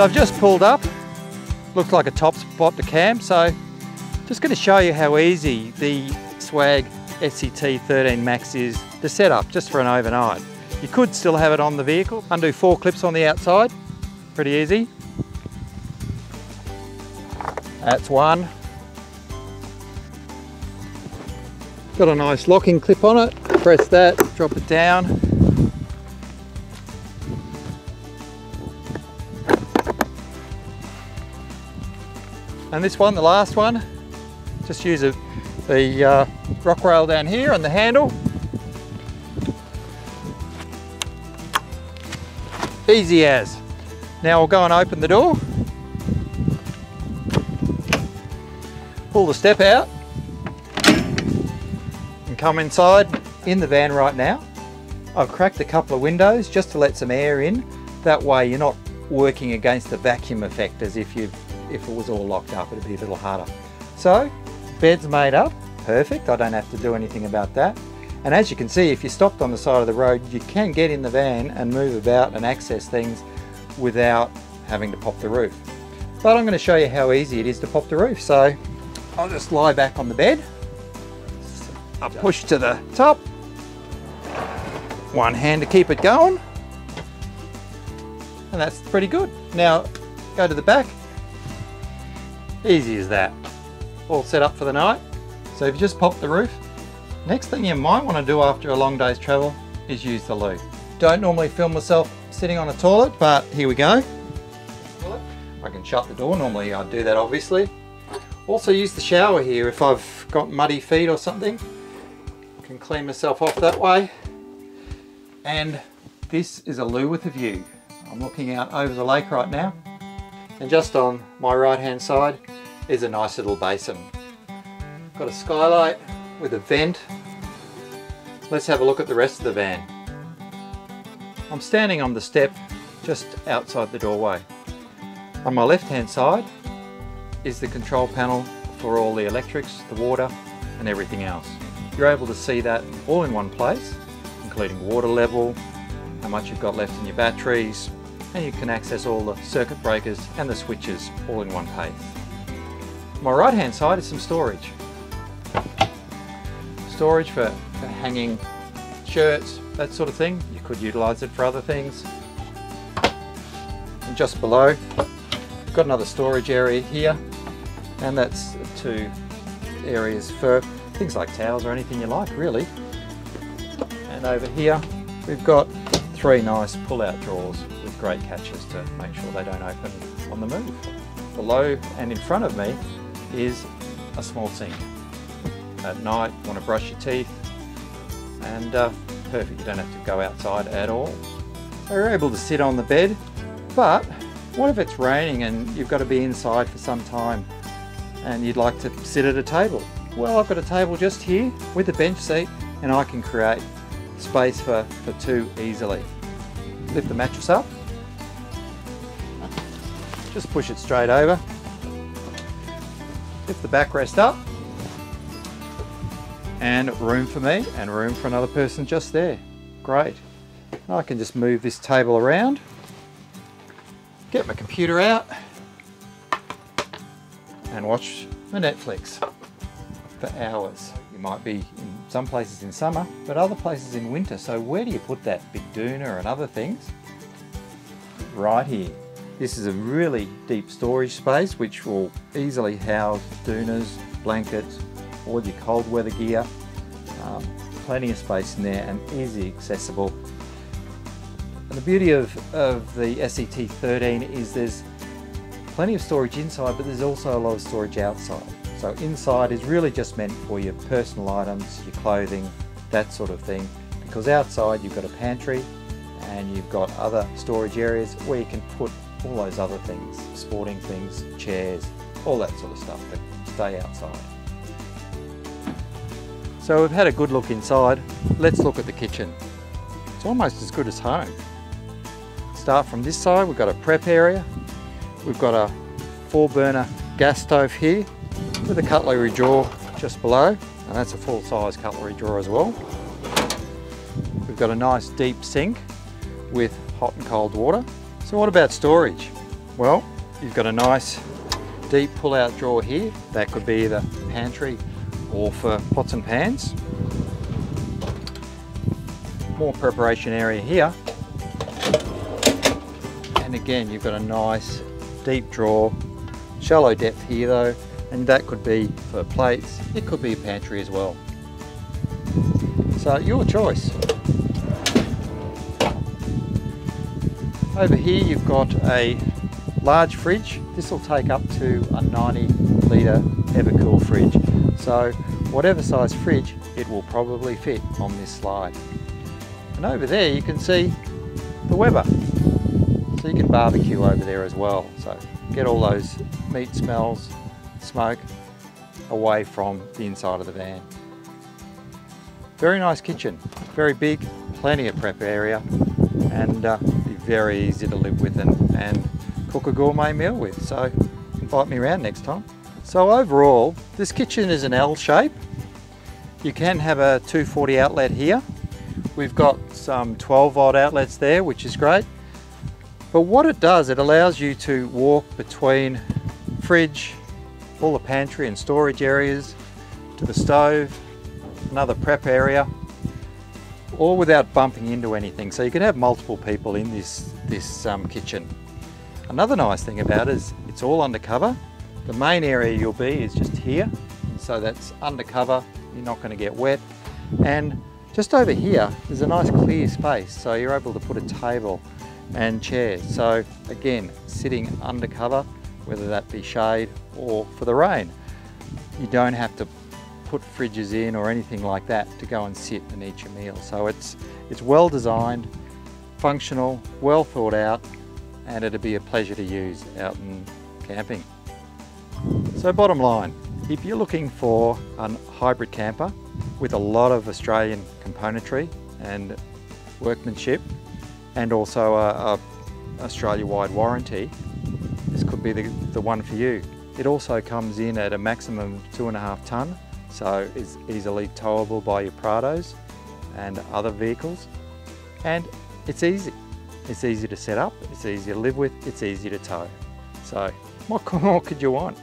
So I've just pulled up, looks like a top spot to camp, so just going to show you how easy the Swag SCT 13 Max is to set up just for an overnight. You could still have it on the vehicle, undo four clips on the outside, pretty easy. That's one. Got a nice locking clip on it, press that, drop it down. And this one, the last one, just use a, the uh, rock rail down here and the handle. Easy as. Now we'll go and open the door. Pull the step out and come inside in the van right now. I've cracked a couple of windows just to let some air in. That way you're not working against the vacuum effect as if you if it was all locked up it'd be a little harder. So bed's made up, perfect. I don't have to do anything about that. And as you can see, if you stopped on the side of the road, you can get in the van and move about and access things without having to pop the roof. But I'm going to show you how easy it is to pop the roof. So I'll just lie back on the bed. I'll push to the top. One hand to keep it going. And that's pretty good. Now go to the back. Easy as that. All set up for the night. So if you just pop the roof, next thing you might want to do after a long day's travel is use the loo. Don't normally film myself sitting on a toilet, but here we go. I can shut the door, normally I'd do that obviously. Also use the shower here if I've got muddy feet or something. Can clean myself off that way. And this is a loo with a view. I'm looking out over the lake right now. And just on my right hand side is a nice little basin. Got a skylight with a vent. Let's have a look at the rest of the van. I'm standing on the step just outside the doorway. On my left hand side is the control panel for all the electrics, the water and everything else. You're able to see that all in one place, including water level, how much you've got left in your batteries, and you can access all the circuit breakers and the switches all in one place. My right hand side is some storage. Storage for, for hanging shirts, that sort of thing. You could utilise it for other things. And just below, got another storage area here, and that's two areas for things like towels or anything you like, really. And over here, we've got three nice pull-out drawers with great catches to make sure they don't open on the move. Below and in front of me is a small sink. At night, want to brush your teeth, and uh, perfect, you don't have to go outside at all. So you're able to sit on the bed, but what if it's raining and you've got to be inside for some time and you'd like to sit at a table? Well, I've got a table just here with a bench seat and I can create space for, for two easily. Lift the mattress up, just push it straight over, lift the backrest up, and room for me and room for another person just there. Great. I can just move this table around, get my computer out, and watch my Netflix for hours. You might be in some places in summer, but other places in winter. So where do you put that big doona and other things? Right here. This is a really deep storage space which will easily house doonas, blankets, all your cold weather gear. Um, plenty of space in there and easy accessible. And the beauty of, of the SCT 13 is there's plenty of storage inside but there's also a lot of storage outside. So inside is really just meant for your personal items, your clothing, that sort of thing. Because outside you've got a pantry and you've got other storage areas where you can put all those other things, sporting things, chairs, all that sort of stuff that stay outside. So we've had a good look inside. Let's look at the kitchen. It's almost as good as home. Start from this side, we've got a prep area. We've got a four burner gas stove here with a cutlery drawer just below. And that's a full size cutlery drawer as well. We've got a nice deep sink with hot and cold water. So what about storage? Well, you've got a nice deep pull-out drawer here. That could be either pantry or for pots and pans. More preparation area here. And again, you've got a nice deep drawer, shallow depth here though, and that could be for plates. It could be a pantry as well. So your choice. Over here you've got a large fridge. This will take up to a 90 litre Evakool fridge. So whatever size fridge, it will probably fit on this slide. And over there you can see the Weber. So you can barbecue over there as well. So get all those meat smells, smoke away from the inside of the van. Very nice kitchen, very big, plenty of prep area and uh, very easy to live with and, and cook a gourmet meal with. So invite me around next time. So overall, this kitchen is an L shape. You can have a 240 outlet here. We've got some 12 volt outlets there, which is great. But what it does, it allows you to walk between fridge, all the pantry and storage areas, to the stove, another prep area, all without bumping into anything. So you can have multiple people in this, this um, kitchen. Another nice thing about it is it's all undercover. The main area you'll be is just here. So that's undercover, you're not going to get wet. And just over here, there's a nice clear space. So you're able to put a table and chairs. So again, sitting undercover, whether that be shade or for the rain. You don't have to put fridges in or anything like that to go and sit and eat your meal. So it's, it's well designed, functional, well thought out, and it'd be a pleasure to use out in camping. So bottom line, if you're looking for a hybrid camper with a lot of Australian componentry and workmanship and also a, a Australia-wide warranty, this could be the, the one for you. It also comes in at a maximum two and a half tonne, so it's easily towable by your Prados and other vehicles. And it's easy. It's easy to set up, it's easy to live with, it's easy to tow. So what more could you want?